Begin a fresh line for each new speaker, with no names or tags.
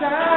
time.